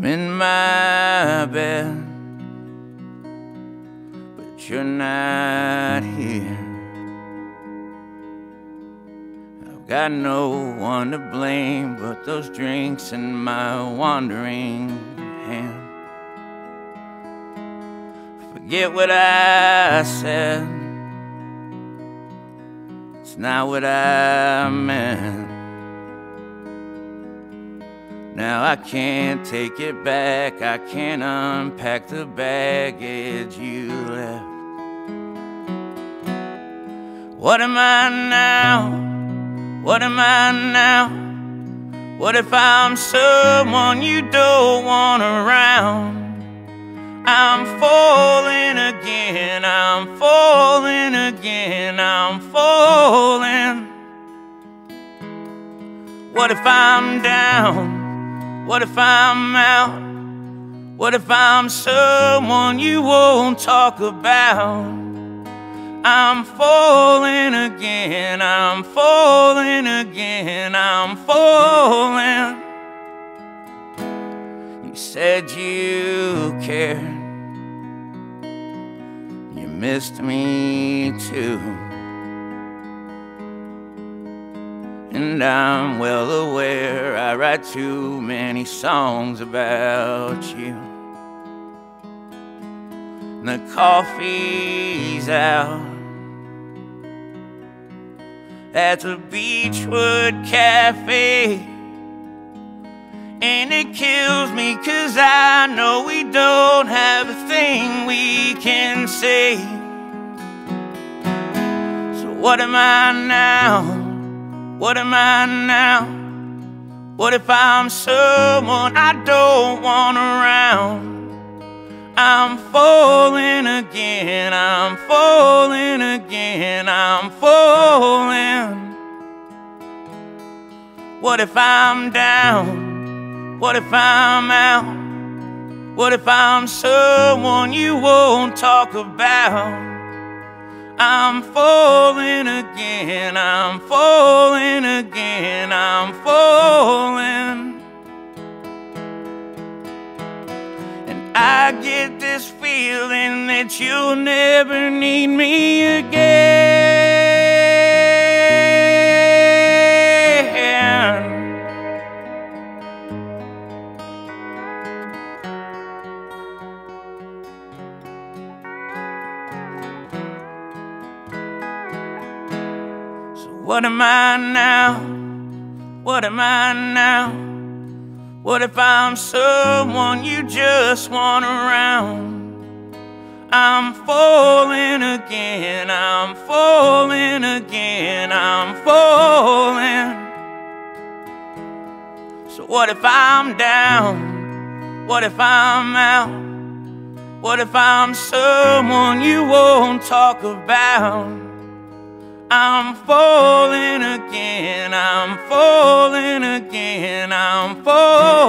I'm in my bed, but you're not here. I've got no one to blame but those drinks in my wandering hand. Forget what I said, it's not what I meant. Now I can't take it back, I can't unpack the baggage you left. What am I now? What am I now? What if I'm someone you don't want around? I'm falling again, I'm falling again, I'm falling. What if I'm down? What if I'm out? What if I'm someone you won't talk about? I'm falling again, I'm falling again, I'm falling. You said you cared, you missed me too. And I'm well aware I write too many songs about you. And The coffee's out at the Beachwood Cafe. And it kills me cause I know we don't have a thing we can say. So what am I now? What am I now? What if I'm someone I don't want around? I'm falling again, I'm falling again, I'm falling. What if I'm down? What if I'm out? What if I'm someone you won't talk about? I'm falling again, I'm falling again, I'm falling. And I get this feeling that you'll never need me again. What am I now? What am I now? What if I'm someone you just want around? I'm falling again, I'm falling again, I'm falling. So what if I'm down? What if I'm out? What if I'm someone you won't talk about? I'm falling again, I'm falling again, I'm falling.